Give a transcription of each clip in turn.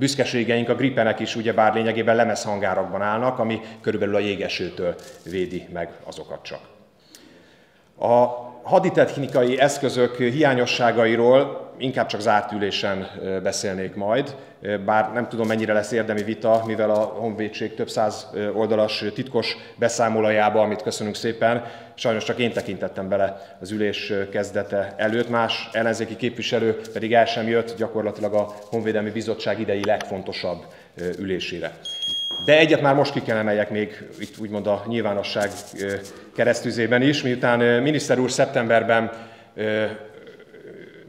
büszkeségeink, a Gripenek is ugyebár lényegében lemezhangárakban állnak, ami körülbelül a jégesőtől védi meg azokat csak. A haditechnikai eszközök hiányosságairól inkább csak zárt ülésen beszélnék majd, bár nem tudom mennyire lesz érdemi vita, mivel a Honvédség több száz oldalas titkos beszámolójába, amit köszönünk szépen, sajnos csak én tekintettem bele az ülés kezdete előtt, más ellenzéki képviselő pedig el sem jött gyakorlatilag a Honvédelmi Bizottság idei legfontosabb ülésére. De egyet már most ki kell emeljek még itt úgymond a nyilvánosság keresztüzében is, miután miniszter úr szeptemberben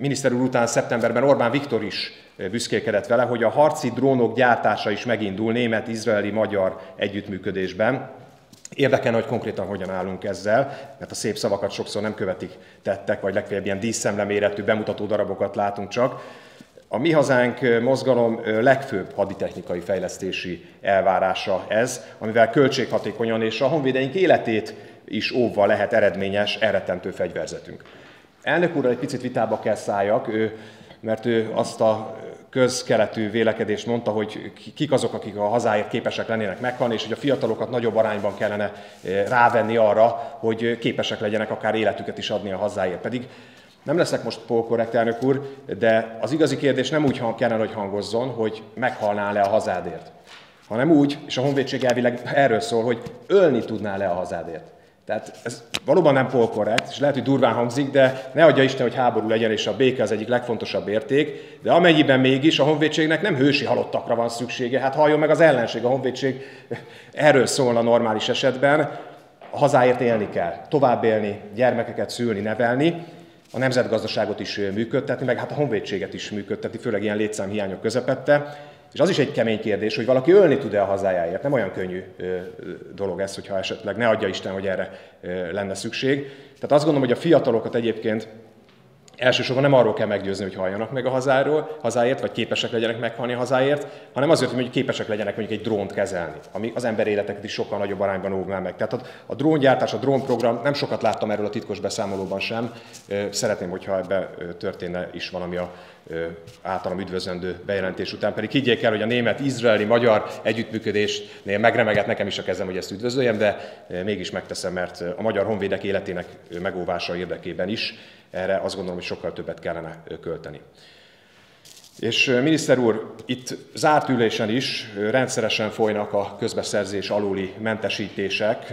miniszter úr után szeptemberben Orbán Viktor is büszkélkedett vele, hogy a harci drónok gyártása is megindul német, izraeli, magyar együttműködésben. Érdekelne, hogy konkrétan hogyan állunk ezzel, mert a szép szavakat sokszor nem követik tettek, vagy legfeljebb ilyen díszszemle méretű bemutató darabokat látunk csak. A Mi Hazánk mozgalom legfőbb haditechnikai fejlesztési elvárása ez, amivel költséghatékonyan és a honvédeink életét is óvva lehet eredményes, elrettentő fegyverzetünk. Elnök úrral egy picit vitába kell szálljak, ő, mert ő azt a közkeletű vélekedést mondta, hogy kik azok, akik a hazáért képesek lennének meghalni, és hogy a fiatalokat nagyobb arányban kellene rávenni arra, hogy képesek legyenek akár életüket is adni a hazáért. Pedig nem leszek most polkorrekt, elnök úr, de az igazi kérdés nem úgy kellene, hogy hangozzon, hogy meghalnál le a hazádért, hanem úgy, és a honvédség elvileg erről szól, hogy ölni tudnál le a hazádért. Tehát ez valóban nem polkorrekt, és lehet, hogy durván hangzik, de ne adja Isten, hogy háború legyen, és a béke az egyik legfontosabb érték, de amennyiben mégis a honvédségnek nem hősi halottakra van szüksége, hát halljon meg az ellenség, a honvédség erről szólna normális esetben, a hazáért élni kell, tovább élni, gyermekeket szülni, nevelni, a nemzetgazdaságot is működtetni, meg hát a honvédséget is működtetni, főleg ilyen létszámhiányok közepette. És az is egy kemény kérdés, hogy valaki ölni tud-e a hazájáért. Nem olyan könnyű dolog ez, hogyha esetleg ne adja Isten, hogy erre lenne szükség. Tehát azt gondolom, hogy a fiatalokat egyébként elsősorban nem arról kell meggyőzni, hogy halljanak meg a hazáról, hazáért, vagy képesek legyenek meghalni a hazáért, hanem azért, hogy képesek legyenek mondjuk egy drónt kezelni, ami az ember életeket is sokkal nagyobb arányban óvná meg. Tehát a, a dróngyártás, a drónprogram, nem sokat láttam erről a titkos beszámolóban sem. Szeretném, hogyha ebbe történne is valami a általam üdvözlendő bejelentés után. Pedig higgyék el, hogy a német-izraeli magyar együttműködésnél megremegett nekem is a kezem, hogy ezt üdvözöljem, de mégis megteszem, mert a magyar honvédek életének megóvása érdekében is erre azt gondolom, hogy sokkal többet kellene költeni. És miniszter úr, itt zárt ülésen is rendszeresen folynak a közbeszerzés aluli mentesítések,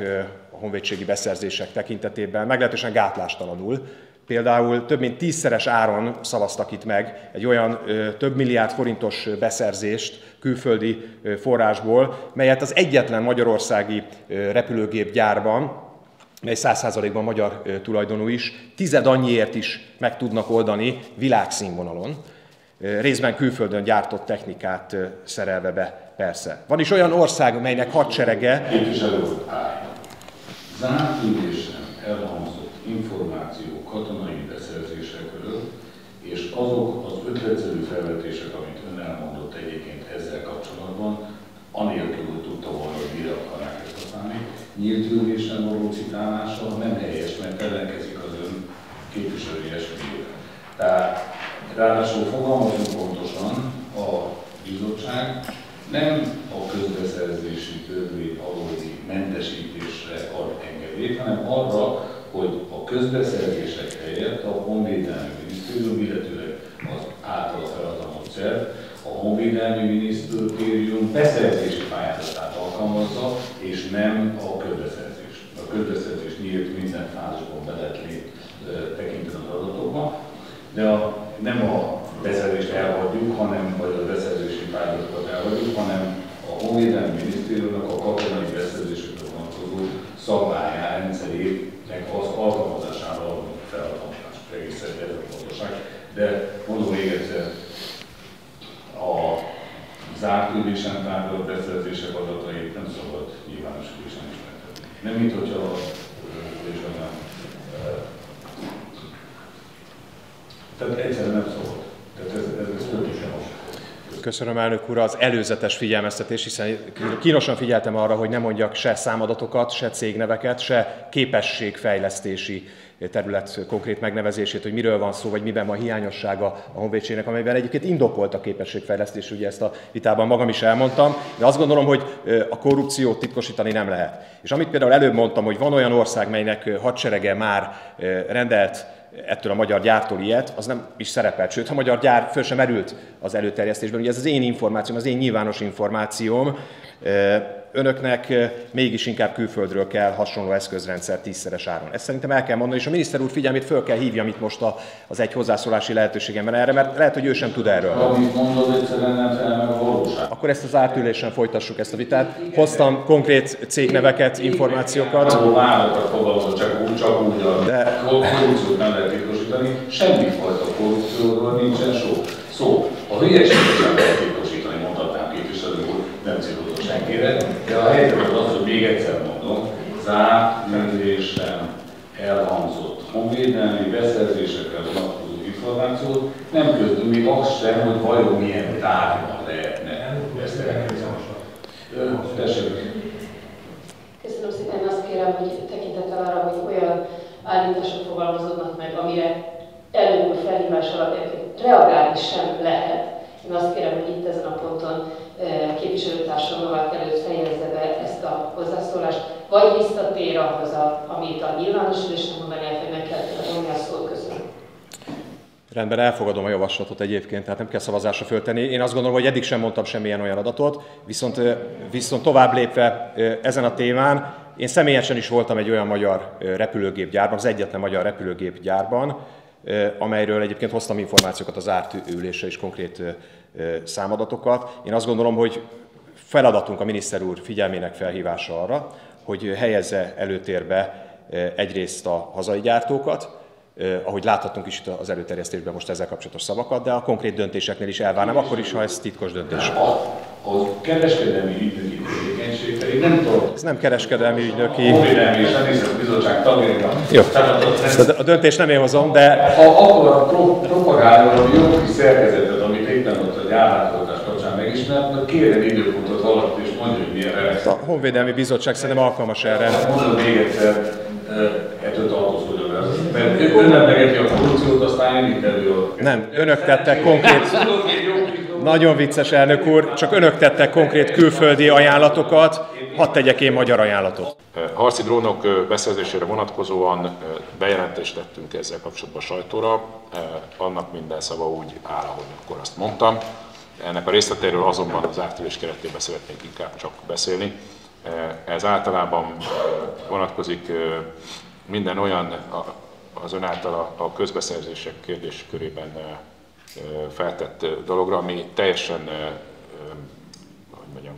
a honvédségi beszerzések tekintetében, meglehetősen gátlástalanul. Például több mint tízszeres áron szavaztak itt meg egy olyan több milliárd forintos beszerzést külföldi forrásból, melyet az egyetlen magyarországi repülőgépgyárban, mely 100%-ban magyar tulajdonú is, tized annyiért is meg tudnak oldani világszínvonalon, részben külföldön gyártott technikát szerelve be persze. Van is olyan ország, melynek hadserege... Képviselő úr, zárt ülésen elhangzott információ katonai beszerzésekről, és azok az ötletszerű felvetések, amit ön elmondott egyébként ezzel kapcsolatban, anélkül, hogy tudta volna, hogy mire akarnák ezt használni, nyílt ülésen való citálása nem helyes, mert ellenkezik az ön képviselői esküvőre. Tehát ráadásul fogalmazunk pontosan, a bizottság nem a közbeszerzési törvény alóli mentesítésre ad engedélyt, hanem arra, hogy a közbeszerzések helyett a Honvédelmi Minisztérium, illetőleg az által feladatott szerv, a Honvédelmi Minisztérium beszerzési pályázatát alkalmazza, és nem a közbeszerzés. A közbeszerzés nyílt minden fázisban be tekinteni az adatokban, de a, nem a beszerzést elhagyjuk, hanem, vagy a beszerzési pályázatokat elhagyjuk, hanem a Honvédelmi Minisztériumnak a katonai beszerzésükre vonatkozó szabályá rendszerének az alkalmazására adunk feladatást. Egészen ez a fontosság. De mondom még egyszer, a zárt ülésen tárgyalt beszerzések adatait nem szabad nyilvános ülésen ismertetni. Nem, mint hogyha a ülésen nem. Tehát egyszerűen nem szabad. Tehát ez, ez, ez Köszönöm, elnök úr, az előzetes figyelmeztetés, hiszen kínosan figyeltem arra, hogy ne mondjak se számadatokat, se cégneveket, se képességfejlesztési terület konkrét megnevezését, hogy miről van szó, vagy miben van hiányossága a honvédségnek, amelyben egyébként indokolt a képességfejlesztés, ugye ezt a vitában magam is elmondtam, de azt gondolom, hogy a korrupciót titkosítani nem lehet. És amit például előbb mondtam, hogy van olyan ország, melynek hadserege már rendelt ettől a magyar gyártól ilyet, az nem is szerepelt, sőt, a magyar gyár föl sem merült az előterjesztésben. Ugye ez az én információm, az én nyilvános információm, önöknek mégis inkább külföldről kell hasonló eszközrendszer tízszeres áron. Ezt szerintem el kell mondani, és a miniszter úr figyelmét föl kell hívjam itt most a, az egy hozzászólási lehetőségemben erre, mert lehet, hogy ő sem tud erről. Amit mondod, egyszerűen nem fel meg a valóság. Akkor ezt az átülésen folytassuk ezt a vitát. Hoztam konkrét cégneveket, információkat. Ahol vállalat fogalmazott, csak úgy, csak úgy, De... korrupciót nem lehet titkosítani, semmifajta korrupcióról nincsen szó. Szó. A hülyeséget nem lehet titkosítani, mondhatnám képviselő úr, nem célozó senkire, de a helyzet az az, hogy még egyszer mondom, zárt ülésen elhangzott honvédelmi beszerzésekkel vonatkozó információt, nem köztünk még azt sem, hogy vajon milyen tárgyban lehetne ezt elkezdeni. Köszönöm szépen, azt kérem, hogy tekintettel arra, hogy olyan állítások fogalmazódnak meg, amire előbb felhívás alapján reagálni sem lehet. Én azt kérem, hogy itt ezen a ponton képviselőtársam Novák előtt fejezze be ezt a hozzászólást, vagy visszatér ahhoz, a, amit a nyilvános ülésen hogy meg kell a szót. Köszönöm. Rendben, elfogadom a javaslatot egyébként, tehát nem kell szavazásra föltenni. Én azt gondolom, hogy eddig sem mondtam semmilyen olyan adatot, viszont, viszont tovább lépve ezen a témán, én személyesen is voltam egy olyan magyar repülőgépgyárban, az egyetlen magyar repülőgépgyárban, amelyről egyébként hoztam információkat az árt ülésre és konkrét számadatokat. Én azt gondolom, hogy feladatunk a miniszter úr figyelmének felhívása arra, hogy helyezze előtérbe egyrészt a hazai gyártókat, ahogy láthatunk is itt az előterjesztésben most ezzel kapcsolatos szavakat, de a konkrét döntéseknél is elvárnám, akkor is, ha ez titkos döntés. A, a kereskedelmi ügynöki tevékenység pedig nem tudom. Ez nem kereskedelmi ügynöki. Honvédelmi és bizottság tagjaira. Jó. A döntés nem én hozom, de... Ha akkor a propagálja a jogi szerkezetet, amit éppen ott a gyárlátogatás kapcsán megismert, kérem időpontot alatt és mondja, hogy milyen A Honvédelmi Bizottság szerintem alkalmas erre. Mondom még egyszer, ettől tartózkodjon el. Mert ön nem megeti a korrupciót, aztán én itt elő Nem, önök tettek konkrét... Nagyon vicces elnök úr, csak önök tettek konkrét külföldi ajánlatokat, hadd tegyek én magyar ajánlatot. Harci drónok beszerzésére vonatkozóan bejelentést tettünk ezzel kapcsolatban a sajtóra, annak minden szava úgy áll, ahogy akkor azt mondtam. Ennek a részletéről azonban az átülés keretében szeretnék inkább csak beszélni. Ez általában vonatkozik minden olyan az ön által a közbeszerzések kérdéskörében feltett dologra, ami teljesen hogy mondjam,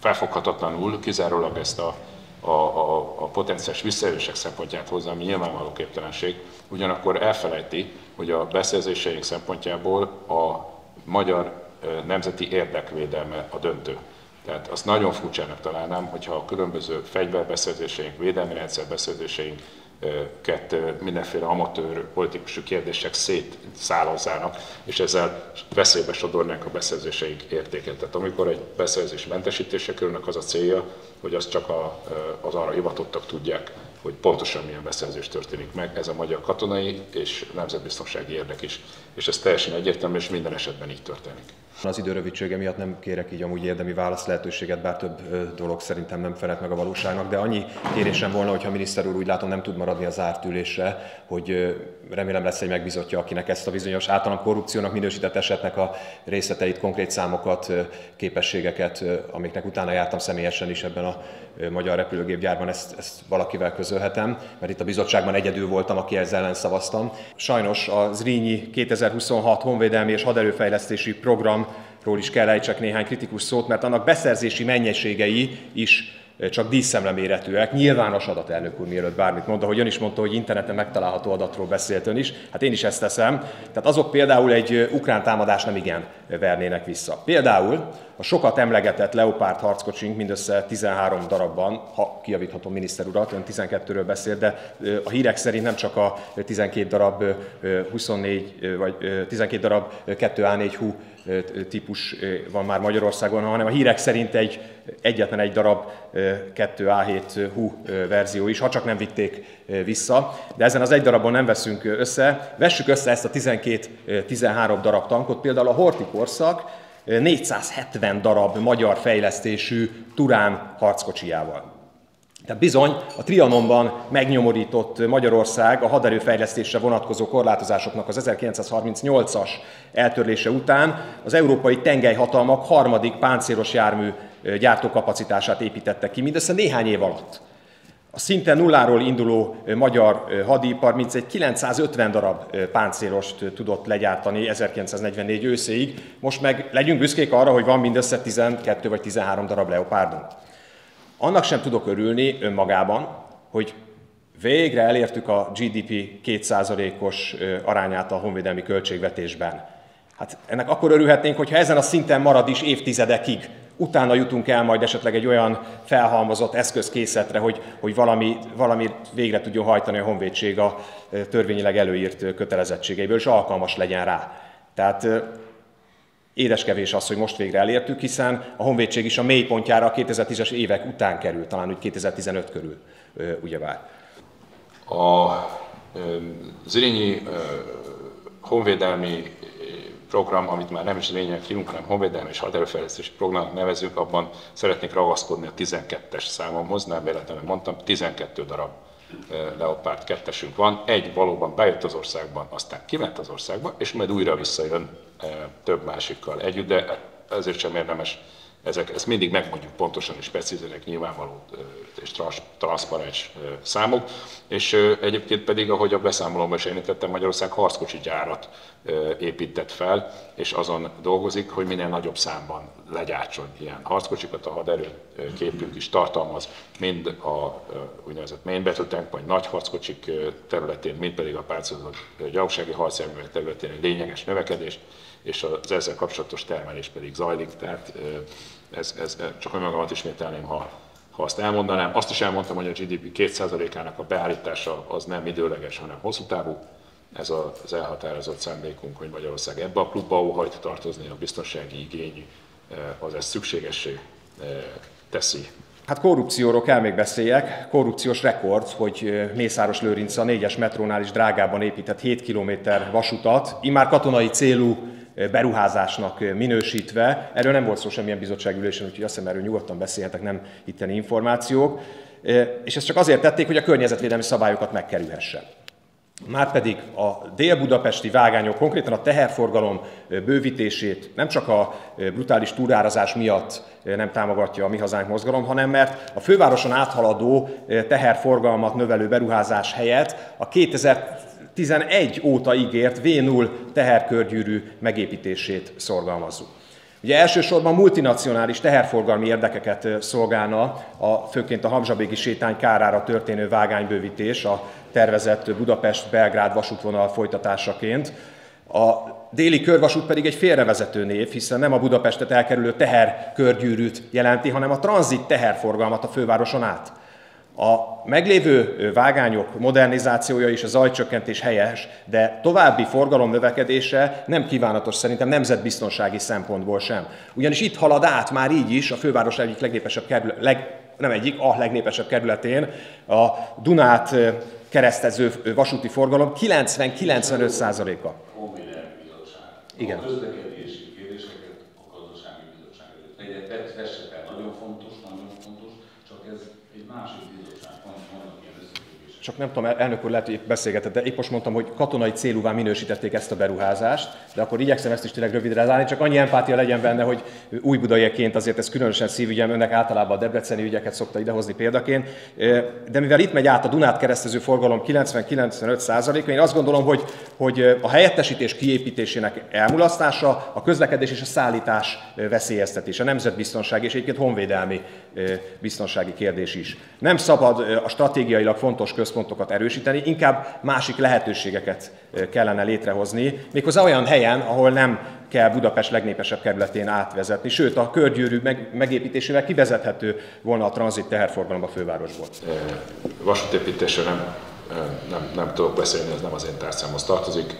felfoghatatlanul kizárólag ezt a, a, a, a potenciális visszaélések szempontját hozza, ami nyilvánvaló képtelenség, ugyanakkor elfelejti, hogy a beszerzéseink szempontjából a magyar nemzeti érdekvédelme a döntő. Tehát azt nagyon furcsának találnám, hogyha a különböző fegyverbeszerzéseink, védelmi rendszerbeszerzéseink mindenféle amatőr politikusú kérdések szétszálazzának, és ezzel veszélybe sodornánk a beszerzéseink értéket. Tehát amikor egy beszerzés mentesítése kerülnek, az a célja, hogy azt csak az arra hivatottak tudják, hogy pontosan milyen beszerzés történik meg. Ez a magyar katonai és nemzetbiztonsági érdek is, és ez teljesen egyértelmű, és minden esetben így történik. Az idő rövidsége miatt nem kérek így amúgy érdemi válasz lehetőséget, bár több dolog szerintem nem felelt meg a valóságnak, de annyi kérésem volna, hogyha a miniszter úr úgy látom nem tud maradni az zárt ülésre, hogy remélem lesz egy megbizotja, akinek ezt a bizonyos általam korrupciónak minősített esetnek a részleteit, konkrét számokat, képességeket, amiknek utána jártam személyesen is ebben a magyar repülőgépgyárban, ezt, ezt valakivel közölhetem, mert itt a bizottságban egyedül voltam, aki ezzel ellen szavaztam. Sajnos a Zrínyi 2026 honvédelmi és haderőfejlesztési programról is kell ejtsek néhány kritikus szót, mert annak beszerzési mennyiségei is csak díszszemleméretűek. Nyilvános adat, elnök úr, mielőtt bármit mond, ahogy ön is mondta, hogy interneten megtalálható adatról beszélt ön is. Hát én is ezt teszem. Tehát azok például egy ukrán támadás nem igen vernének vissza. Például a sokat emlegetett Leopard harckocsink mindössze 13 darabban, ha kiavíthatom miniszter urat, ön 12-ről beszél, de a hírek szerint nem csak a 12 darab 24 vagy 12 darab 2A4 hú típus van már Magyarországon, hanem a hírek szerint egy egyetlen egy darab 2A7 hú verzió is, ha csak nem vitték vissza. De ezen az egy darabon nem veszünk össze. Vessük össze ezt a 12-13 darab tankot, például a Horti korszak 470 darab magyar fejlesztésű Turán harckocsijával. Tehát bizony a Trianonban megnyomorított Magyarország a haderőfejlesztésre vonatkozó korlátozásoknak az 1938-as eltörlése után az európai tengelyhatalmak harmadik páncélos jármű gyártókapacitását építette ki mindössze néhány év alatt. A szinte nulláról induló magyar hadipar mintegy 950 darab páncélost tudott legyártani 1944 őszéig, most meg legyünk büszkék arra, hogy van mindössze 12 vagy 13 darab leopárdunk. Annak sem tudok örülni önmagában, hogy végre elértük a GDP 2%-os arányát a honvédelmi költségvetésben. Hát ennek akkor örülhetnénk, hogyha ezen a szinten marad is évtizedekig. Utána jutunk el majd esetleg egy olyan felhalmozott eszközkészetre, hogy, hogy valami, valami végre tudjon hajtani a honvédség a törvényileg előírt kötelezettségeiből, és alkalmas legyen rá. Tehát édeskevés az, hogy most végre elértük, hiszen a honvédség is a mélypontjára a 2010-es évek után kerül, talán úgy 2015 körül, ugyebár. A Zrínyi honvédelmi program, amit már nem is lényeg hívunk, hanem honvédelmi és haderőfejlesztési programnak nevezünk, abban szeretnék ragaszkodni a 12-es számomhoz, nem véletlenül mondtam, 12 darab Leopard 2 van, egy valóban bejött az országban, aztán kiment az országba, és majd újra visszajön több másikkal együtt, de ezért sem érdemes ezek, ezt mindig megmondjuk pontosan és precízenek, nyilvánvaló és transzparens számok, és egyébként pedig, ahogy a beszámolóban is említettem, Magyarország harckocsi gyárat épített fel, és azon dolgozik, hogy minél nagyobb számban legyártson ilyen harckocsikat. A haderő képünk is tartalmaz mind a úgynevezett main battle tank, vagy nagy harckocsik területén, mind pedig a páncélozott gyalogsági harcjárművek területén egy lényeges növekedés, és az ezzel kapcsolatos termelés pedig zajlik, tehát ez, ez csak önmagamat ismételném, ha, ha azt elmondanám. Azt is elmondtam, hogy a GDP 2%-ának a beállítása az nem időleges, hanem hosszú távú. Ez az elhatározott szándékunk, hogy Magyarország ebbe a klubba óhajt tartozni, a biztonsági igény az ezt szükségessé teszi. Hát korrupcióról kell még beszéljek. Korrupciós rekord, hogy Mészáros Lőrinc a négyes metrónál is drágában épített 7 km vasutat, immár katonai célú beruházásnak minősítve. Erről nem volt szó semmilyen bizottságülésen, úgyhogy azt hiszem erről nyugodtan beszélhetek, nem itteni információk. És ezt csak azért tették, hogy a környezetvédelmi szabályokat megkerülhesse. Márpedig a dél-budapesti vágányok, konkrétan a teherforgalom bővítését nem csak a brutális túrárazás miatt nem támogatja a Mi Hazánk mozgalom, hanem mert a fővároson áthaladó teherforgalmat növelő beruházás helyett a 2000 2011 óta ígért V0 teherkörgyűrű megépítését szorgalmazzuk. Ugye elsősorban multinacionális teherforgalmi érdekeket szolgálna, a, főként a Hamzsabégi sétány kárára történő vágánybővítés a tervezett Budapest-Belgrád vasútvonal folytatásaként. A déli körvasút pedig egy félrevezető név, hiszen nem a Budapestet elkerülő teherkörgyűrűt jelenti, hanem a tranzit teherforgalmat a fővároson át. A meglévő vágányok modernizációja és a zajcsökkentés helyes, de további forgalom növekedése nem kívánatos szerintem nemzetbiztonsági szempontból sem. Ugyanis itt halad át már így is a főváros egyik legnépesebb kerület, leg, nem egyik, a legnépesebb kerületén a Dunát keresztező vasúti forgalom 90-95 százaléka. Igen. A közlekedési kérdéseket a gazdasági bizottság előtt. Nagyon fontos, nagyon fontos, csak ez egy másik bizottság, vannak ilyen összefüggések. Csak nem tudom, elnök úr lehet, hogy beszélgetett, de épp most mondtam, hogy katonai célúvá minősítették ezt a beruházást, de akkor igyekszem ezt is tényleg rövidre zárni, csak annyi empátia legyen benne, hogy új budaiaként azért ez különösen szívügyem, önnek általában a debreceni ügyeket szokta idehozni példaként. De mivel itt megy át a Dunát keresztező forgalom 90-95 én azt gondolom, hogy, hogy a helyettesítés kiépítésének elmulasztása, a közlekedés és a szállítás veszélyeztetése, nemzetbiztonság és egyébként honvédelmi biztonsági kérdés is. Nem szabad a stratégiailag fontos központokat erősíteni, inkább másik lehetőségeket kellene létrehozni, méghozzá olyan helyen, ahol nem kell Budapest legnépesebb kerületén átvezetni, sőt a körgyűrű megépítésével kivezethető volna a tranzit teherforgalom a fővárosból. Vasútépítésről nem, nem, nem tudok beszélni, ez nem az én tárcámhoz tartozik.